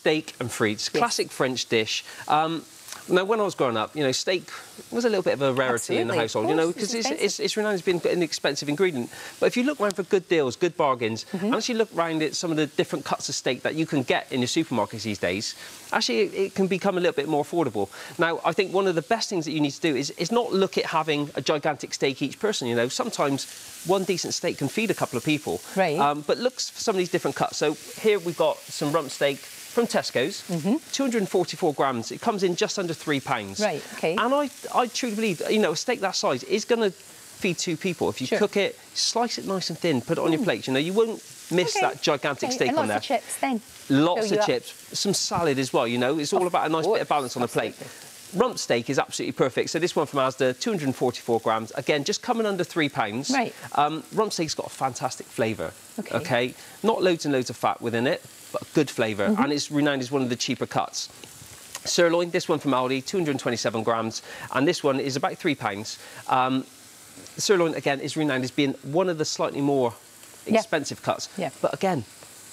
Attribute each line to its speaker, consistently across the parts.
Speaker 1: steak and frites, yes. classic French dish. Um, now, when I was growing up, you know, steak was a little bit of a rarity
Speaker 2: Absolutely,
Speaker 1: in the household, you know, because it's, it's, it's, renowned as being an expensive ingredient. But if you look around for good deals, good bargains, mm -hmm. and actually look around at some of the different cuts of steak that you can get in your supermarkets these days, actually it, it can become a little bit more affordable. Now, I think one of the best things that you need to do is, is not look at having a gigantic steak each person, you know. Sometimes one decent steak can feed a couple of people.
Speaker 2: Right. Um,
Speaker 1: but look for some of these different cuts. So here we've got some rump steak, from Tesco's, mm -hmm. 244 grams. It comes in just under three pounds.
Speaker 2: Right, OK.
Speaker 1: And I, I truly believe, you know, a steak that size is going to feed two people. If you sure. cook it, slice it nice and thin, put it on mm. your plate, you know, you won't miss okay. that gigantic
Speaker 2: okay.
Speaker 1: steak
Speaker 2: and
Speaker 1: on there.
Speaker 2: Lots of chips then.
Speaker 1: Lots of chips, up. some salad as well, you know. It's all about a nice bit of balance on the plate. Rump steak is absolutely perfect. So this one from Asda, 244 grams. Again, just coming under three pounds.
Speaker 2: Right. Um,
Speaker 1: rump steak's got a fantastic flavour. Okay. okay. Not loads and loads of fat within it, but good flavour, mm -hmm. and it's renowned as one of the cheaper cuts. Sirloin, this one from Aldi, 227 grams, and this one is about three pounds. Um, sirloin, again, is renowned as being one of the slightly more expensive
Speaker 2: yeah.
Speaker 1: cuts.
Speaker 2: Yeah.
Speaker 1: But again,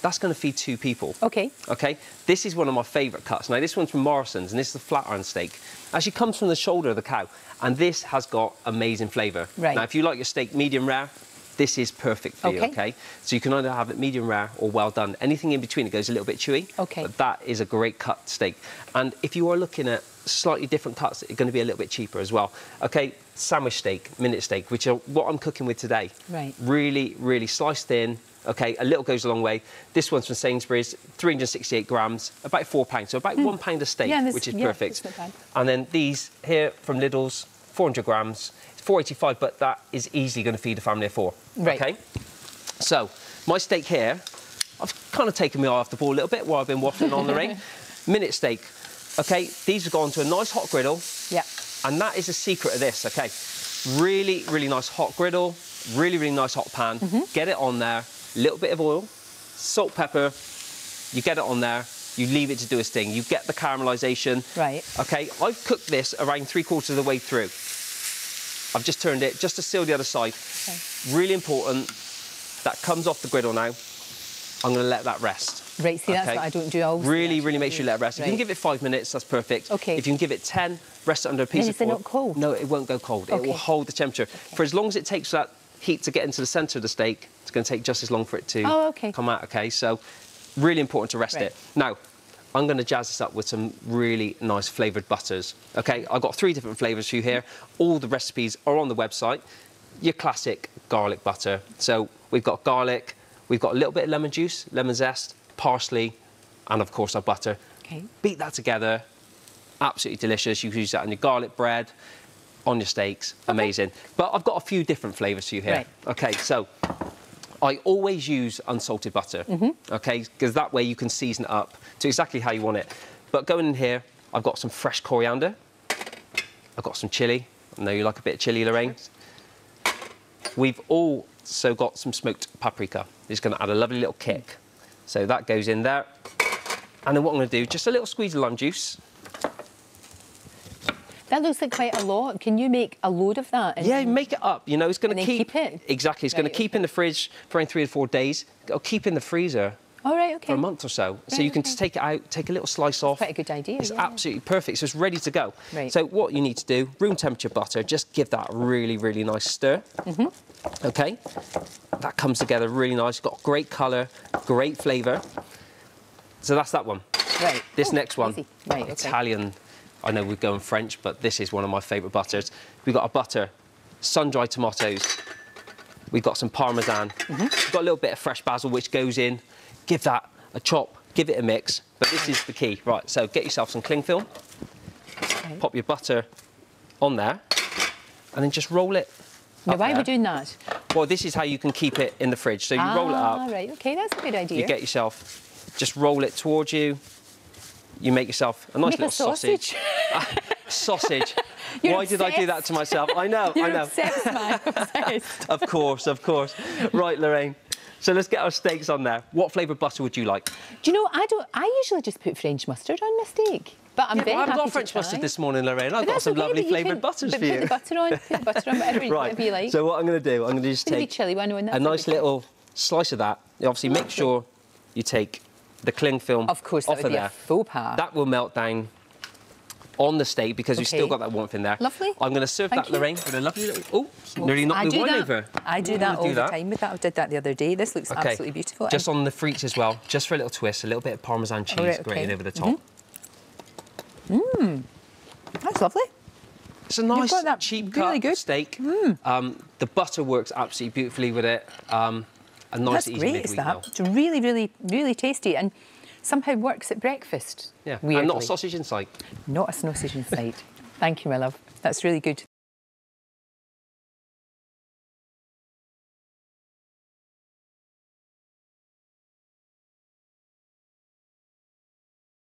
Speaker 1: that's going to feed two people.
Speaker 2: OK.
Speaker 1: OK? This is one of my favourite cuts. Now, this one's from Morrison's, and this is the flat iron steak. Actually comes from the shoulder of the cow, and this has got amazing flavour.
Speaker 2: Right.
Speaker 1: Now, if you like your steak medium rare, this is perfect for
Speaker 2: okay.
Speaker 1: you, OK? So you can either have it medium rare or well done. Anything in between, it goes a little bit chewy.
Speaker 2: OK.
Speaker 1: But that is a great cut steak. And if you are looking at slightly different cuts, it's going to be a little bit cheaper as well. OK, sandwich steak, minute steak, which are what I'm cooking with today.
Speaker 2: Right.
Speaker 1: Really, really sliced thin, Okay, a little goes a long way. This one's from Sainsbury's, 368 grams, about four pounds, so about mm. one pound a steak,
Speaker 2: yeah,
Speaker 1: which is
Speaker 2: yeah,
Speaker 1: perfect. And then these here from Lidl's, 400 grams, it's 485, but that is easily going to feed a family of four.
Speaker 2: Right.
Speaker 1: Okay. So my steak here, I've kind of taken me off the ball a little bit while I've been waffling on the ring. Minute steak. Okay, these have gone to a nice hot griddle.
Speaker 2: Yeah.
Speaker 1: And that is the secret of this. Okay, really, really nice hot griddle, really, really nice hot pan. Mm -hmm. Get it on there little bit of oil, salt, pepper, you get it on there, you leave it to do its thing. You get the caramelisation.
Speaker 2: Right.
Speaker 1: OK, I've cooked this around three quarters of the way through. I've just turned it just to seal the other side. Okay. Really important. That comes off the griddle now. I'm going to let that rest.
Speaker 2: Right, see, okay. that's what I don't do. I
Speaker 1: really, really make sure you let it rest. Right. If you can give it five minutes, that's perfect.
Speaker 2: Okay.
Speaker 1: If you can give it 10, rest it under a piece
Speaker 2: then
Speaker 1: of foil.
Speaker 2: Is it not cold?
Speaker 1: No, it won't go cold. Okay. It will hold the temperature. Okay. For as long as it takes that heat to get into the centre of the steak, it's going to take just as long for it to
Speaker 2: oh, okay.
Speaker 1: come out, OK? So really important to rest right. it. Now, I'm going to jazz this up with some really nice flavoured butters. OK, I've got three different flavours for you here. All the recipes are on the website. Your classic garlic butter. So we've got garlic, we've got a little bit of lemon juice, lemon zest, parsley, and of course our butter.
Speaker 2: Okay.
Speaker 1: Beat that together. Absolutely delicious. You can use that on your garlic bread, on your steaks. Okay. Amazing. But I've got a few different flavours for you here.
Speaker 2: Right.
Speaker 1: OK, so I always use unsalted butter, mm -hmm. OK? Because that way you can season it up to exactly how you want it. But going in here, I've got some fresh coriander. I've got some chilli. I know you like a bit of chilli, Lorraine. We've also got some smoked paprika. It's going to add a lovely little kick. So that goes in there. And then what I'm going to do, just a little squeeze of lime juice.
Speaker 2: That looks like quite a lot. Can you make a load of that?
Speaker 1: yeah, make it up. You know, it's going to
Speaker 2: keep, keep, it.
Speaker 1: Exactly, it's right, going to keep in the fridge for three or four days. It'll keep in the freezer.
Speaker 2: All right, okay.
Speaker 1: For a month or so. Right, so you can
Speaker 2: okay.
Speaker 1: just take it out, take a little slice off.
Speaker 2: Quite a good idea.
Speaker 1: It's
Speaker 2: yeah.
Speaker 1: absolutely perfect. So it's ready to go.
Speaker 2: Right.
Speaker 1: So what you need to do, room temperature butter, just give that a really, really nice stir. Mm -hmm. Okay. That comes together really nice. Got great colour, great flavour. So that's that one.
Speaker 2: Right.
Speaker 1: This next one,
Speaker 2: right, okay.
Speaker 1: Italian I know we're going French, but this is one of my favourite butters. We've got a butter, sun-dried tomatoes. We've got some Parmesan. Mm -hmm. We've got a little bit of fresh basil, which goes in. Give that a chop, give it a mix. But this is the key. Right, so get yourself some cling film. Okay. Pop your butter on there. And then just roll it
Speaker 2: now, why there. are we doing that?
Speaker 1: Well, this is how you can keep it in the fridge. So you ah, roll it up.
Speaker 2: right, OK, that's a good idea.
Speaker 1: You get yourself, just roll it towards you, you make yourself a nice
Speaker 2: make
Speaker 1: little
Speaker 2: a sausage.
Speaker 1: sausage.
Speaker 2: You're
Speaker 1: Why
Speaker 2: obsessed.
Speaker 1: did I do that to myself? I know,
Speaker 2: You're
Speaker 1: I know.
Speaker 2: Obsessed, man. Obsessed.
Speaker 1: of course, of course. Right, Lorraine. So let's get our steaks on there. What flavoured butter would you like?
Speaker 2: Do you know, I don't. I usually just put French mustard on my steak. But I'm
Speaker 1: yeah,
Speaker 2: very
Speaker 1: I've
Speaker 2: happy
Speaker 1: got French mustard this morning, Lorraine. I've
Speaker 2: but
Speaker 1: got some
Speaker 2: okay,
Speaker 1: lovely flavoured butters
Speaker 2: but
Speaker 1: for
Speaker 2: put
Speaker 1: you.
Speaker 2: the butter on, put the butter on, whatever,
Speaker 1: right.
Speaker 2: whatever you like.
Speaker 1: So what I'm going to do, I'm going to just take
Speaker 2: chili one on
Speaker 1: a nice little slice of that. You obviously, make sure you take the cling film
Speaker 2: Of course, that
Speaker 1: off of there. That will melt down on the steak because we've still got that warmth in there.
Speaker 2: Lovely.
Speaker 1: I'm going to serve
Speaker 2: Thank
Speaker 1: that,
Speaker 2: you.
Speaker 1: Lorraine, with a lovely little... Oh, nearly knocked
Speaker 2: I
Speaker 1: the
Speaker 2: do that.
Speaker 1: over.
Speaker 2: I do that all
Speaker 1: do
Speaker 2: the
Speaker 1: that?
Speaker 2: time with that. I did that the other day. This looks
Speaker 1: Okay.
Speaker 2: absolutely beautiful.
Speaker 1: Just on the frites as well, just for a little twist, a little bit of Parmesan cheese
Speaker 2: right,
Speaker 1: grated over the top. Mmm.
Speaker 2: That's lovely.
Speaker 1: It's a nice, cheap
Speaker 2: really
Speaker 1: cut
Speaker 2: good. Mm.
Speaker 1: steak. Um, the butter works absolutely beautifully with it. Um, a nice,
Speaker 2: That's
Speaker 1: easy
Speaker 2: great.
Speaker 1: midweek
Speaker 2: Is
Speaker 1: meal.
Speaker 2: that? It's really, really, really tasty and somehow works at breakfast.
Speaker 1: Yeah,
Speaker 2: Weirdly.
Speaker 1: and not a sausage in sight.
Speaker 2: Not a sausage in sight. Thank you, my love. That's really good.